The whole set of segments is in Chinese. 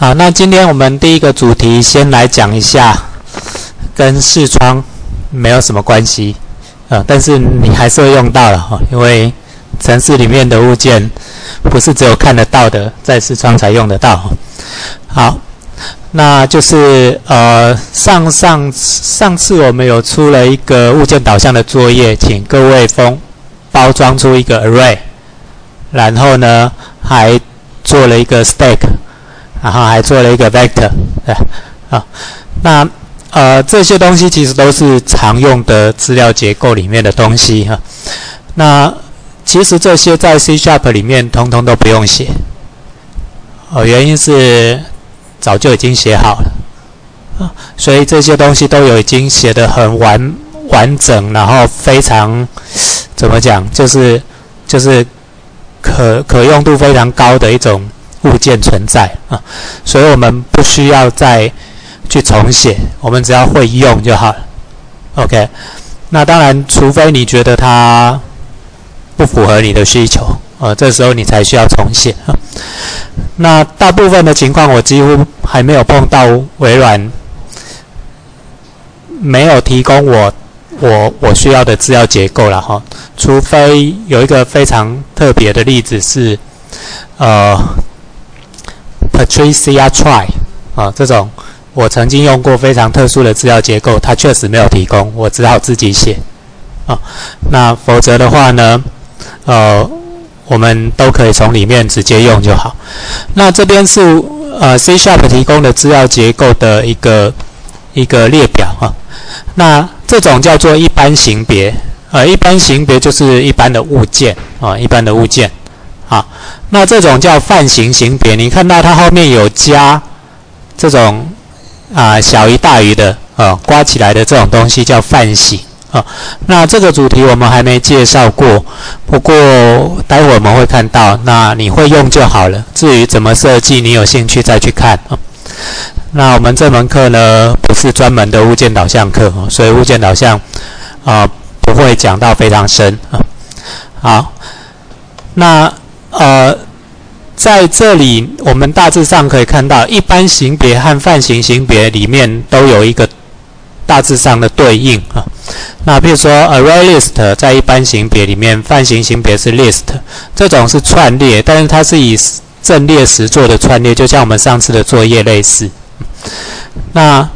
好，那今天我们第一个主题先来讲一下，跟视窗没有什么关系，呃，但是你还是会用到了哈，因为城市里面的物件不是只有看得到的，在视窗才用得到。好，那就是呃，上上上次我们有出了一个物件导向的作业，请各位封包装出一个 array。然后呢，还做了一个 stack，然后还做了一个 vector，对，啊，那呃这些东西其实都是常用的资料结构里面的东西哈。那其实这些在 C Sharp 里面通通都不用写，哦，原因是早就已经写好了啊，所以这些东西都有已经写的很完完整，然后非常怎么讲，就是就是。可可用度非常高的一种物件存在啊，所以我们不需要再去重写，我们只要会用就好了。OK，那当然，除非你觉得它不符合你的需求啊，这时候你才需要重写啊。那大部分的情况，我几乎还没有碰到微软没有提供我。我我需要的资料结构了哈，除非有一个非常特别的例子是，呃，Patricia Try 啊这种我曾经用过非常特殊的资料结构，它确实没有提供，我只好自己写啊。那否则的话呢，呃，我们都可以从里面直接用就好。那这边是呃 C Sharp 提供的资料结构的一个一个列表啊，那。这种叫做一般型别，呃，一般型别就是一般的物件啊，一般的物件，好，那这种叫泛型型别，你看到它后面有加这种啊小于大于的啊刮起来的这种东西叫泛型啊。那这个主题我们还没介绍过，不过待会我们会看到，那你会用就好了。至于怎么设计，你有兴趣再去看啊。那我们这门课呢，不是专门的物件导向课，所以物件导向啊不会讲到非常深啊。好，那呃在这里我们大致上可以看到，一般型别和泛型型别里面都有一个大致上的对应啊。那比如说 array list 在一般型别里面，泛型型别是 list，这种是串列，但是它是以阵列时做的串列，就像我们上次的作业类似。那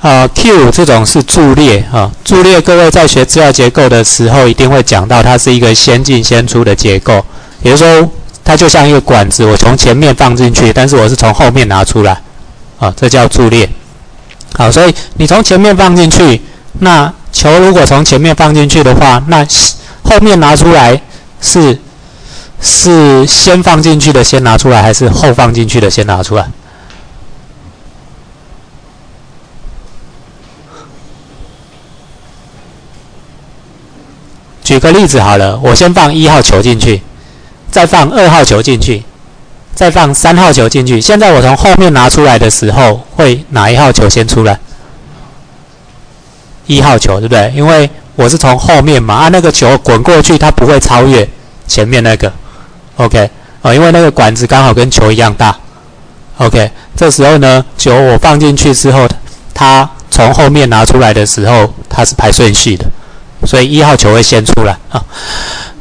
呃，Q 这种是柱列啊，柱列各位在学资料结构的时候一定会讲到，它是一个先进先出的结构，也就是说，它就像一个管子，我从前面放进去，但是我是从后面拿出来啊，这叫柱列。好，所以你从前面放进去，那球如果从前面放进去的话，那后面拿出来是是先放进去的先拿出来，还是后放进去的先拿出来？举个例子好了，我先放一号球进去，再放二号球进去，再放三号球进去。现在我从后面拿出来的时候，会哪一号球先出来？一号球，对不对？因为我是从后面嘛，啊，那个球滚过去，它不会超越前面那个。OK，啊，因为那个管子刚好跟球一样大。OK，这时候呢，球我放进去之后，它从后面拿出来的时候，它是排顺序的。所以一号球会先出来啊，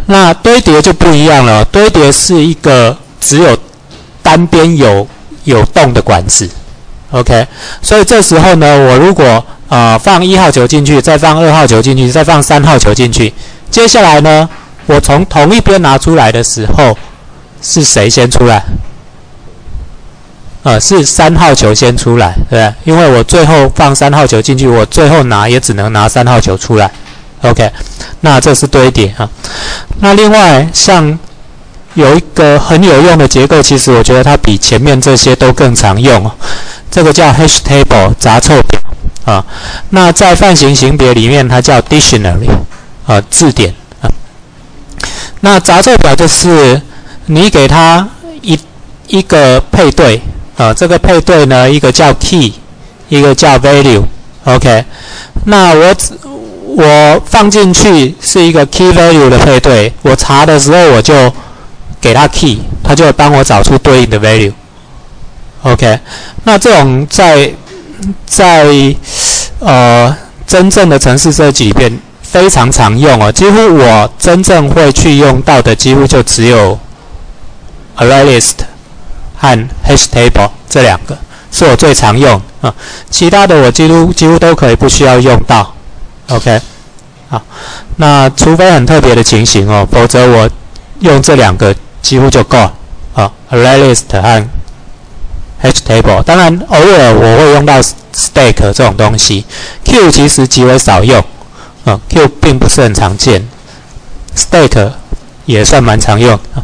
那堆叠就不一样了。堆叠是一个只有单边有有洞的管子，OK。所以这时候呢，我如果啊放一号球进去，再放二号球进去，再放三号球进去，接下来呢，我从同一边拿出来的时候，是谁先出来？呃，是三号球先出来，对对？因为我最后放三号球进去，我最后拿也只能拿三号球出来。OK，那这是堆叠啊。那另外像有一个很有用的结构，其实我觉得它比前面这些都更常用。这个叫 Hash Table 杂凑表啊。那在泛型型别里面，它叫 Dictionary 啊字典啊。那杂凑表就是你给它一一个配对啊，这个配对呢，一个叫 Key，一个叫 Value。OK，那我只我放进去是一个 key value 的配对，我查的时候我就给它 key，它就帮我找出对应的 value。OK，那这种在在呃真正的城市设计里边非常常用哦，几乎我真正会去用到的几乎就只有 ArrayList 和 HashTable 这两个是我最常用啊，其他的我几乎几乎都可以不需要用到。OK，好，那除非很特别的情形哦，否则我用这两个几乎就够了啊，ArrayList 和 HTable，当然偶尔我会用到 Stack 这种东西，Q 其实极为少用，啊，Q 并不是很常见，Stack 也算蛮常用啊。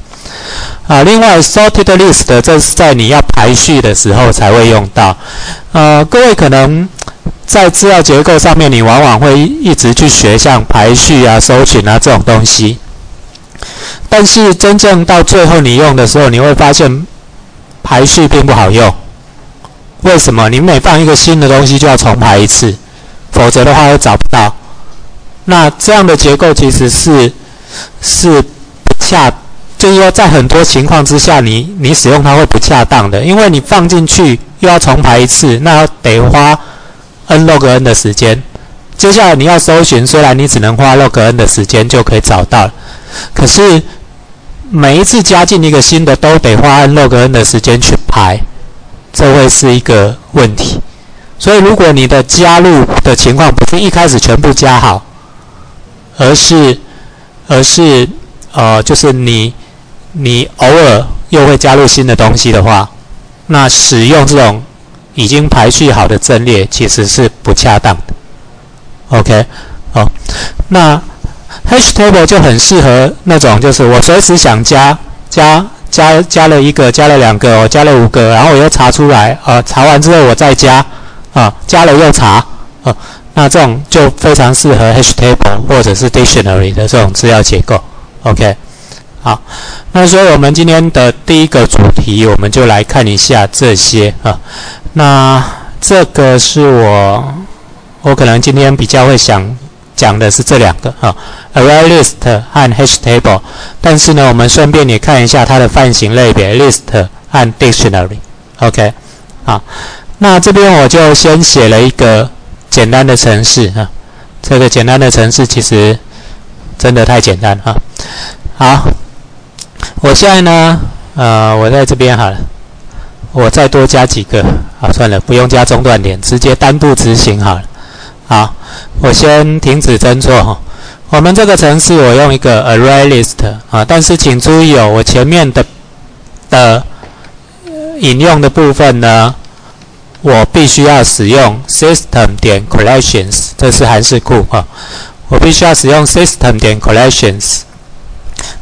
啊，另外 Sorted List 这是在你要排序的时候才会用到，呃，各位可能在资料结构上面，你往往会一直去学像排序啊、搜寻啊这种东西，但是真正到最后你用的时候，你会发现。排序并不好用，为什么？你每放一个新的东西就要重排一次，否则的话会找不到。那这样的结构其实是是不恰，就是说在很多情况之下，你你使用它会不恰当的，因为你放进去又要重排一次，那得花 n log n 的时间。接下来你要搜寻，虽然你只能花 log n 的时间就可以找到，可是。每一次加进一个新的，都得花 n log n 的时间去排，这会是一个问题。所以，如果你的加入的情况不是一开始全部加好，而是而是呃，就是你你偶尔又会加入新的东西的话，那使用这种已经排序好的阵列其实是不恰当的。OK，好，那。Hash table 就很适合那种，就是我随时想加加加加了一个，加了两个，我加了五个，然后我又查出来，啊，查完之后我再加，啊，加了又查，啊，那这种就非常适合 Hash table 或者是 Dictionary 的这种资料结构。OK，好，那所以我们今天的第一个主题，我们就来看一下这些啊。那这个是我我可能今天比较会想。讲的是这两个啊，ArrayList 和 hash table 但是呢，我们顺便也看一下它的泛型类别 List 和 Dictionary。OK，好，那这边我就先写了一个简单的程式啊，这个简单的程式其实真的太简单啊。好，我现在呢，呃，我在这边好了，我再多加几个，啊，算了，不用加中断点，直接单步执行好了。好，我先停止侦错哈。我们这个程式我用一个 ArrayList 啊，但是请注意哦，我前面的的引用的部分呢，我必须要使用 System 点 Collections，这是函式库啊，我必须要使用 System 点 Collections，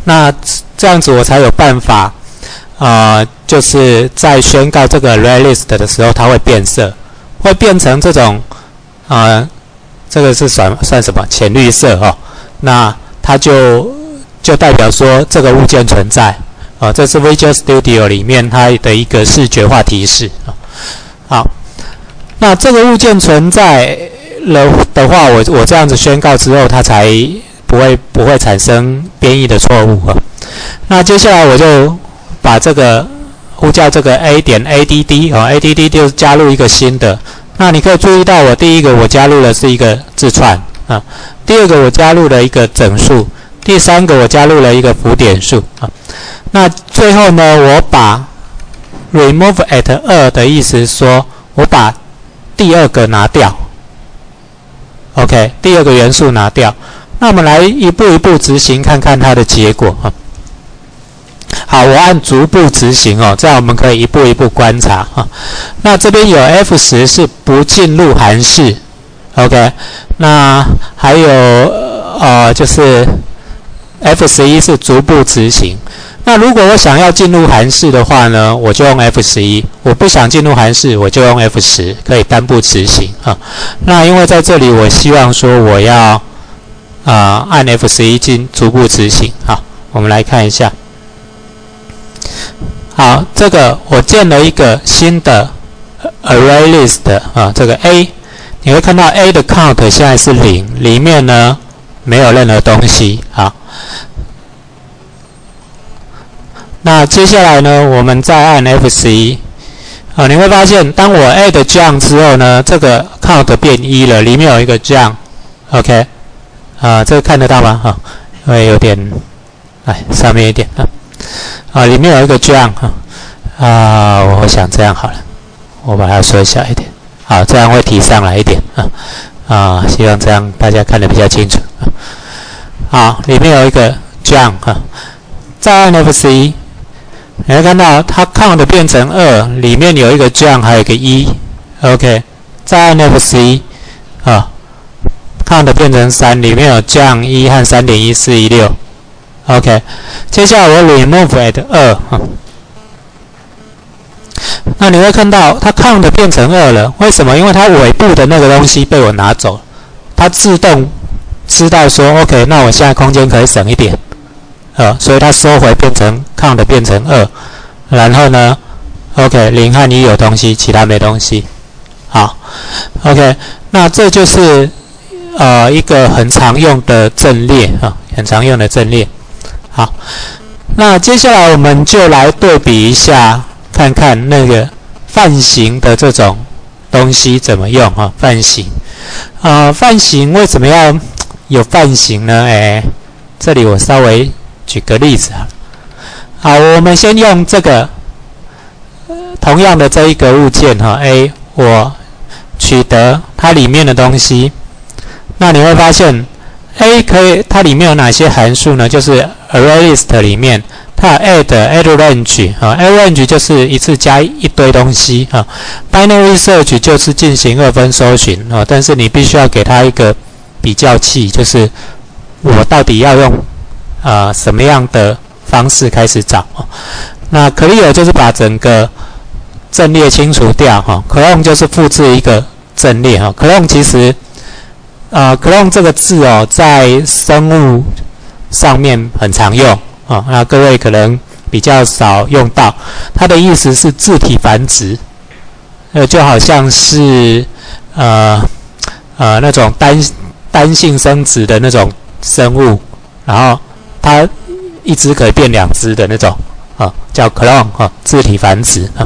那这样子我才有办法啊，就是在宣告这个 ArrayList 的时候，它会变色，会变成这种啊。这个是算算什么浅绿色哈？那它就就代表说这个物件存在啊。这是 Visual Studio 里面它的一个视觉化提示啊。好，那这个物件存在了的话，我我这样子宣告之后，它才不会不会产生编译的错误啊。那接下来我就把这个呼叫这个 A 点 add 啊，add 就是加入一个新的。那你可以注意到，我第一个我加入的是一个字串啊，第二个我加入了一个整数，第三个我加入了一个浮点数啊。那最后呢，我把 remove at 二的意思说，我把第二个拿掉，OK，第二个元素拿掉。那我们来一步一步执行，看看它的结果啊。好，我按逐步执行哦，这样我们可以一步一步观察啊。那这边有 F 十是不进入函式，OK。那还有呃，就是 F 十一是逐步执行。那如果我想要进入函式的话呢，我就用 F 十一；我不想进入函式，我就用 F 十，可以单步执行啊。那因为在这里，我希望说我要啊按 F 十一进逐步执行啊。我们来看一下。好，这个我建了一个新的 ArrayList 啊，这个 A，你会看到 A 的 count 现在是零，里面呢没有任何东西啊。那接下来呢，我们再按 F C，啊，你会发现，当我 add 这样之后呢，这个 count 变一了，里面有一个这样，OK，啊，这个看得到吗？哈，因为有点，哎，上面一点啊，啊，里面有一个这样哈，啊，我想这样好了，我把它缩小一点，好，这样会提上来一点啊，啊，希望这样大家看得比较清楚啊，好，里面有一个这样哈，再按 F C，。你会看到它 count 变成二，里面有一个这样，还有一个一，OK。再按 F C 啊，count 变成三，里面有这样一和三点一四一六，OK。接下来我 remove at 二，那你会看到它 count 变成二了，为什么？因为它尾部的那个东西被我拿走，它自动知道说 OK，那我现在空间可以省一点。呃，所以它收回变成 count 变成二，然后呢，OK 零和一有东西，其他没东西。好，OK，那这就是呃一个很常用的阵列啊，很常用的阵列。好，那接下来我们就来对比一下，看看那个范型的这种东西怎么用哈？范型啊，范型为什么要有范型呢？哎，这里我稍微。举个例子啊，好，我们先用这个同样的这一个物件哈，A，我取得它里面的东西，那你会发现 A 可以它里面有哪些函数呢？就是 ArrayList 里面它有 add add range 啊，add range 就是一次加一堆东西啊，binary search 就是进行二分搜寻啊，但是你必须要给它一个比较器，就是我到底要用。啊，什么样的方式开始找？那 clear 就是把整个阵列清除掉哈，clone 就是复制一个阵列哈。clone 其实，啊，clone 这个字哦，在生物上面很常用啊，那各位可能比较少用到。它的意思是自体繁殖，呃，就好像是呃呃那种单单性生殖的那种生物，然后。它一只可以变两只的那种啊，叫 clone 啊，自体繁殖啊。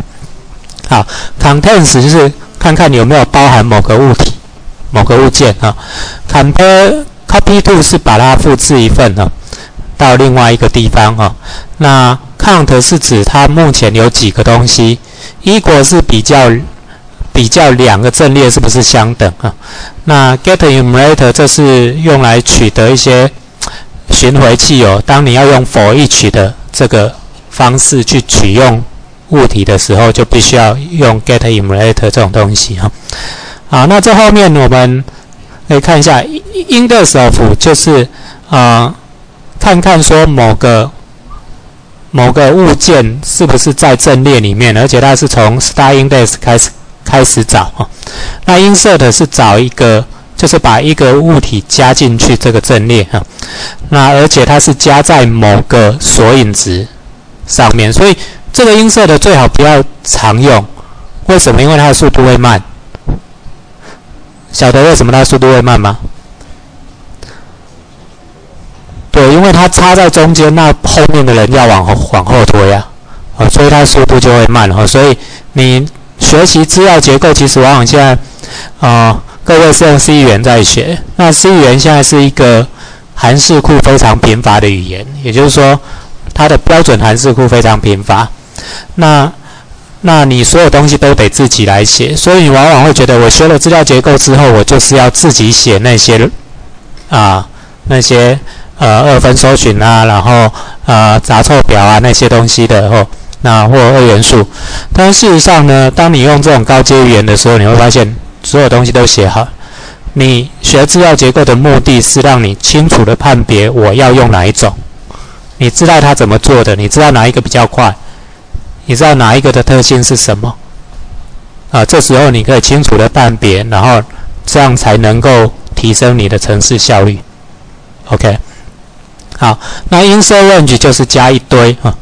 好，contains 就是看看有没有包含某个物体、某个物件啊。compare copy to 是把它复制一份啊，到另外一个地方啊。那 count 是指它目前有几个东西。equal 是比较比较两个阵列是不是相等啊？那 get enumerator 这是用来取得一些。寻回器哦，当你要用 for each 的这个方式去取用物体的时候，就必须要用 get enumerator 这种东西哈。好，那这后面我们可以看一下 index of 就是啊，看看说某个某个物件是不是在阵列里面，而且它是从 star index 开始开始找啊。那 insert 是找一个。就是把一个物体加进去这个阵列哈，那而且它是加在某个索引值上面，所以这个音色的最好不要常用。为什么？因为它的速度会慢。晓得为什么它速度会慢吗？对，因为它插在中间，那后面的人要往后往后推啊，啊，所以它速度就会慢哈。所以你学习资料结构，其实往往现在啊。各位是用 C 语言在学，那 C 语言现在是一个函数库非常贫乏的语言，也就是说，它的标准函数库非常贫乏。那，那你所有东西都得自己来写，所以你往往会觉得，我学了资料结构之后，我就是要自己写那些啊那些呃二分搜寻啊，然后呃杂凑表啊那些东西的哦，那或二元素。但事实上呢，当你用这种高阶语言的时候，你会发现。所有东西都写好。你学资料结构的目的是让你清楚的判别我要用哪一种。你知道它怎么做的，你知道哪一个比较快，你知道哪一个的特性是什么啊？这时候你可以清楚的判别，然后这样才能够提升你的程式效率。OK。好，那 insert range 就是加一堆啊。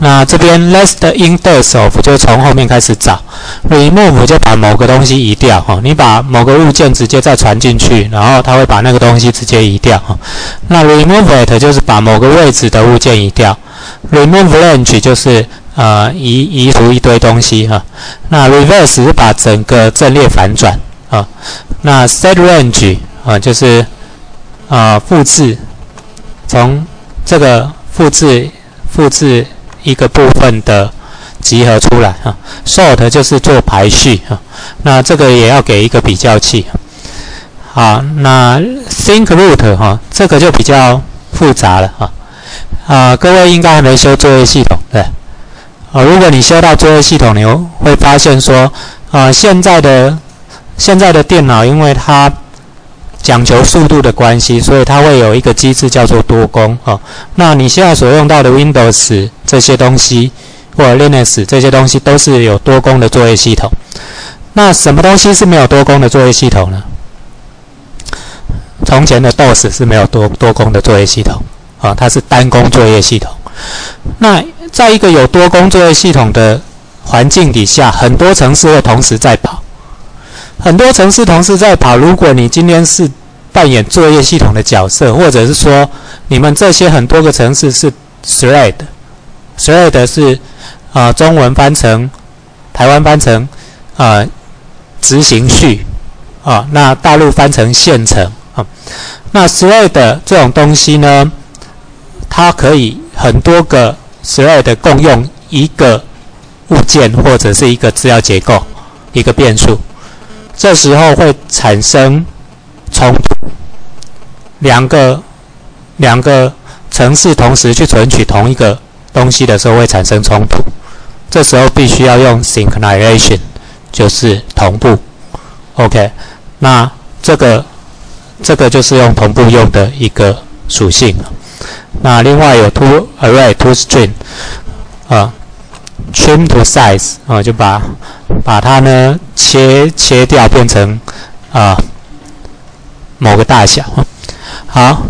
那这边 list index of 就从后面开始找，remove 就把某个东西移掉哈。你把某个物件直接再传进去，然后它会把那个东西直接移掉哈。那 remove it 就是把某个位置的物件移掉，remove range 就是呃移移除一堆东西哈。那 reverse 是把整个阵列反转啊。那 set range 啊就是啊复制，从这个复制复制一个部分的集合出来啊。sort 就是做排序啊。那这个也要给一个比较器。好，那 think root 哈，这个就比较复杂了哈。啊，各位应该还没修作业系统对？啊，如果你修到作业系统，你会发现说，啊，现在的现在的电脑，因为它讲求速度的关系，所以它会有一个机制叫做多工啊。那你现在所用到的 Windows 这些东西，或者 Linux 这些东西，都是有多工的作业系统。那什么东西是没有多工的作业系统呢？从前的 DOS 是没有多多工的作业系统啊，它是单工作业系统。那在一个有多工作业系统的环境底下，很多城市会同时在跑，很多城市同时在跑。如果你今天是扮演作业系统的角色，或者是说你们这些很多个城市是 thread，thread 是啊中文翻成台湾翻成啊执行序啊，那大陆翻成县城。啊，那 thread 这种东西呢，它可以很多个 thread 共用一个物件或者是一个资料结构，一个变数，这时候会产生冲突。两个两个城市同时去存取同一个东西的时候会产生冲突，这时候必须要用 synchronization，就是同步。OK，那这个。这个就是用同步用的一个属性。那另外有 to array to string 啊，trim to size 啊，就把把它呢切切掉变成啊某个大小。好，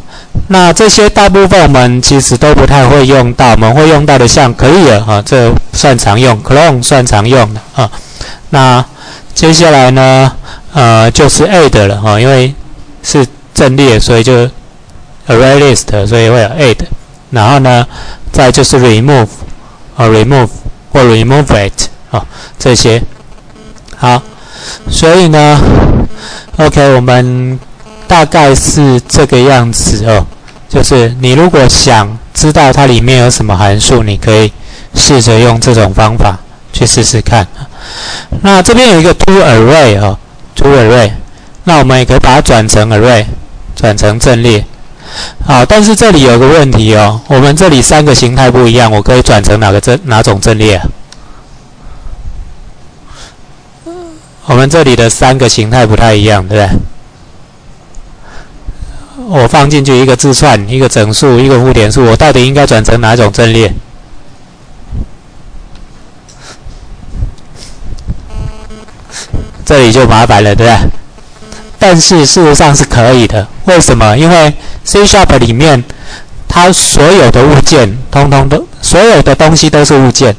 那这些大部分我们其实都不太会用到，我们会用到的像 clear 啊，这算常用，clone 算常用的啊。那接下来呢，呃，就是 add 了哈，因为是阵列，所以就 array list，所以会有 add，然后呢，再就是 remove，啊 remove 或 remove it，啊这些，好，所以呢，OK，我们大概是这个样子哦，就是你如果想知道它里面有什么函数，你可以试着用这种方法去试试看。那这边有一个 to array 哦，to array。那我们也可以把它转成 array，转成阵列。好，但是这里有个问题哦，我们这里三个形态不一样，我可以转成哪个阵哪种阵列？我们这里的三个形态不太一样，对不对？我放进去一个字串，一个整数，一个负点数，我到底应该转成哪种阵列？这里就麻烦了，对不对？但是事实上是可以的，为什么？因为 C Sharp 里面它所有的物件，通通都所有的东西都是物件，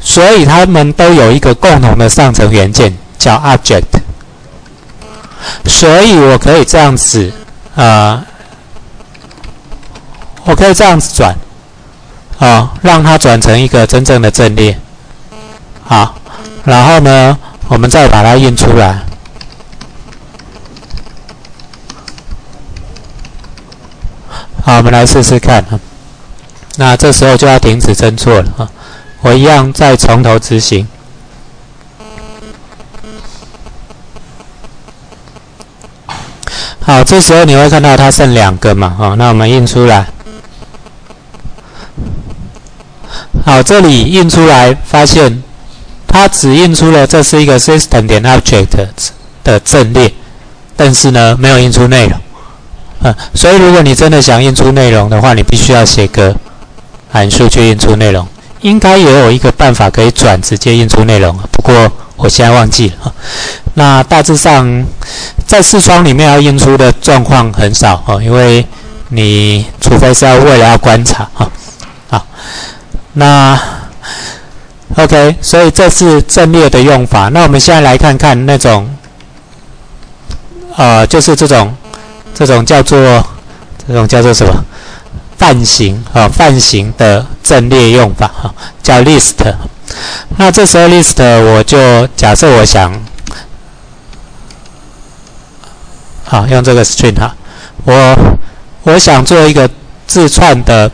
所以它们都有一个共同的上层元件叫 Object。所以我可以这样子，啊，我可以这样子转，啊，让它转成一个真正的阵列，好，然后呢，我们再把它印出来。好，我们来试试看啊。那这时候就要停止侦错了啊。我一样再从头执行。好，这时候你会看到它剩两个嘛？好，那我们印出来。好，这里印出来，发现它只印出了这是一个 system 点 object 的阵列，但是呢，没有印出内容。啊，所以如果你真的想印出内容的话，你必须要写个函数去印出内容。应该也有一个办法可以转直接印出内容，不过我现在忘记了。那大致上在视窗里面要印出的状况很少哦，因为你除非是要为了要观察哈。好，那 OK，所以这是阵列的用法。那我们现在来看看那种，呃，就是这种。这种叫做，这种叫做什么？泛型啊泛型的阵列用法哈，叫 list。那这时候 list 我就假设我想，好用这个 string 哈，我我想做一个自串的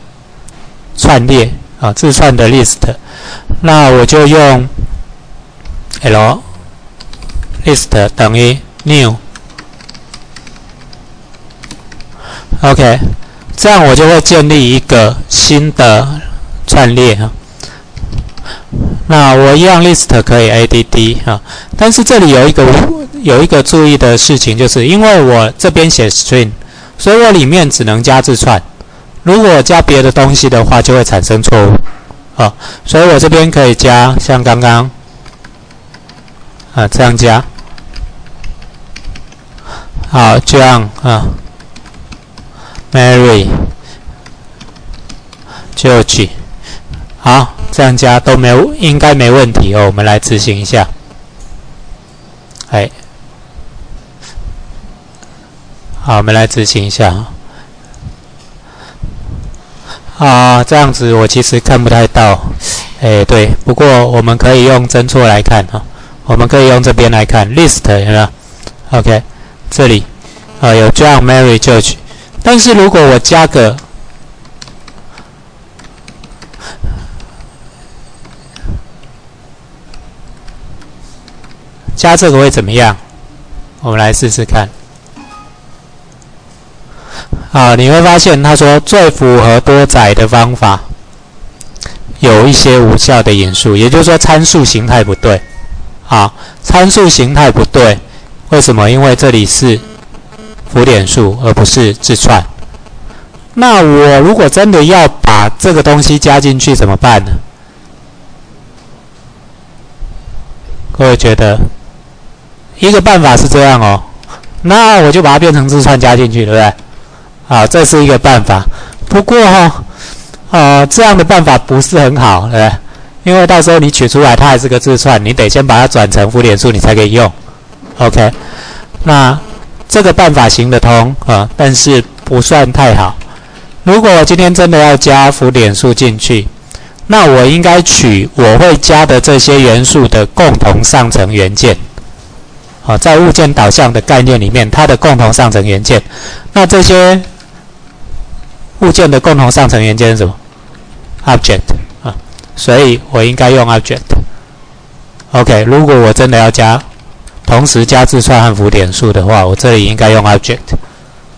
串列啊，自串的 list，那我就用 l list 等于 new OK，这样我就会建立一个新的串列哈。那我一样 list 可以 add 哈，但是这里有一个有一个注意的事情，就是因为我这边写 string，所以我里面只能加字串。如果加别的东西的话，就会产生错误啊。所以我这边可以加像刚刚啊这样加，好这样啊，Mary George，好。这样加都没有，应该没问题哦。我们来执行一下。哎，好，我们来执行一下。啊，啊这样子我其实看不太到。哎，对，不过我们可以用针错来看哈。我们可以用这边来看 list 有没有？OK，这里啊有 John、Mary、George，但是如果我加个加这个会怎么样？我们来试试看。啊，你会发现他说最符合多载的方法有一些无效的因素，也就是说参数形态不对。好，参数形态不对，为什么？因为这里是浮点数而不是字串。那我如果真的要把这个东西加进去怎么办呢？各位觉得？一个办法是这样哦，那我就把它变成字串加进去，对不对？好，这是一个办法。不过哈，呃，这样的办法不是很好，对不对？因为到时候你取出来它还是个字串，你得先把它转成浮点数，你才可以用。OK，那这个办法行得通啊，但是不算太好。如果我今天真的要加浮点数进去，那我应该取我会加的这些元素的共同上层元件。好，在物件导向的概念里面，它的共同上层元件，那这些物件的共同上层元件是什么？object 啊，所以我应该用 object。OK，如果我真的要加，同时加字串和浮点数的话，我这里应该用 object。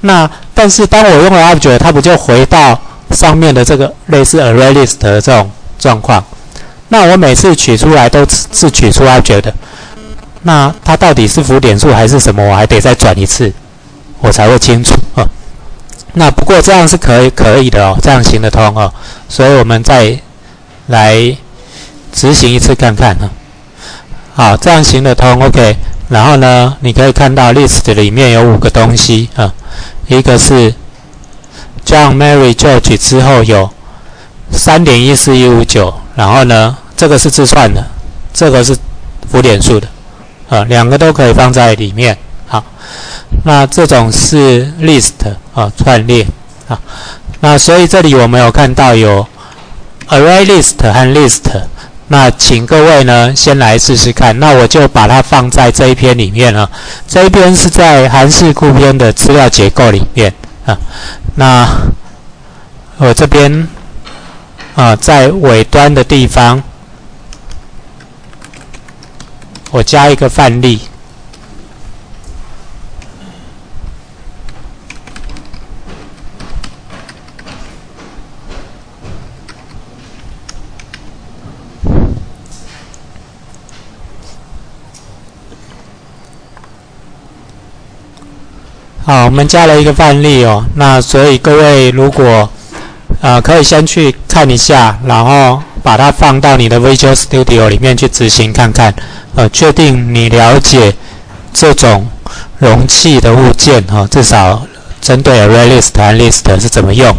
那但是当我用了 object，它不就回到上面的这个类似 array list 的这种状况？那我每次取出来都是取出 object。那它到底是浮点数还是什么？我还得再转一次，我才会清楚啊。那不过这样是可以可以的哦，这样行得通哦。所以我们再来执行一次看看啊。好，这样行得通，OK。然后呢，你可以看到 list 里面有五个东西啊，一个是 John、Mary、George 之后有三点一四一五九，然后呢，这个是自串的，这个是浮点数的。啊，两个都可以放在里面。好，那这种是 list 啊，串列啊。那所以这里我们有看到有 array list 和 list。那请各位呢先来试试看。那我就把它放在这一篇里面了。这一篇是在韩式库篇的资料结构里面啊。那我这边啊，在尾端的地方。我加一个范例。好，我们加了一个范例哦。那所以各位如果呃可以先去看一下，然后把它放到你的 Visual Studio 里面去执行看看。呃，确定你了解这种容器的物件哈，至少针对 array list 和 list 是怎么用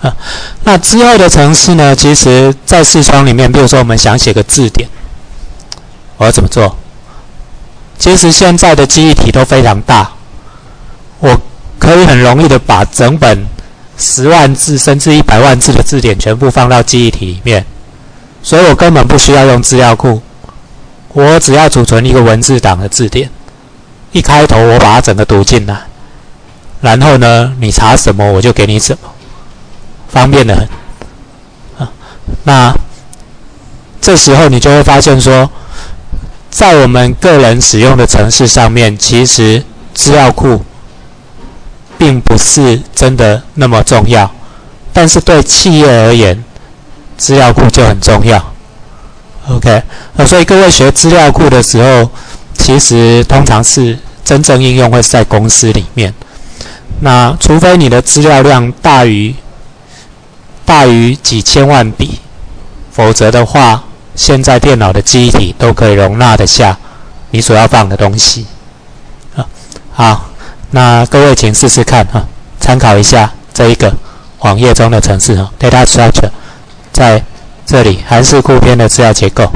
啊？那之后的程式呢？其实，在视窗里面，比如说我们想写个字典，我要怎么做？其实现在的记忆体都非常大，我可以很容易的把整本十万字甚至一百万字的字典全部放到记忆体里面，所以我根本不需要用资料库，我只要储存一个文字档的字典，一开头我把它整个读进来，然后呢，你查什么我就给你什么，方便的很啊。那这时候你就会发现说，在我们个人使用的城市上面，其实资料库。并不是真的那么重要，但是对企业而言，资料库就很重要。OK，所以各位学资料库的时候，其实通常是真正应用会是在公司里面。那除非你的资料量大于大于几千万笔，否则的话，现在电脑的记忆体都可以容纳得下你所要放的东西。啊，好。那各位请试试看哈，参考一下这一个网页中的程式哈，data structure，在这里函数库篇的资料结构。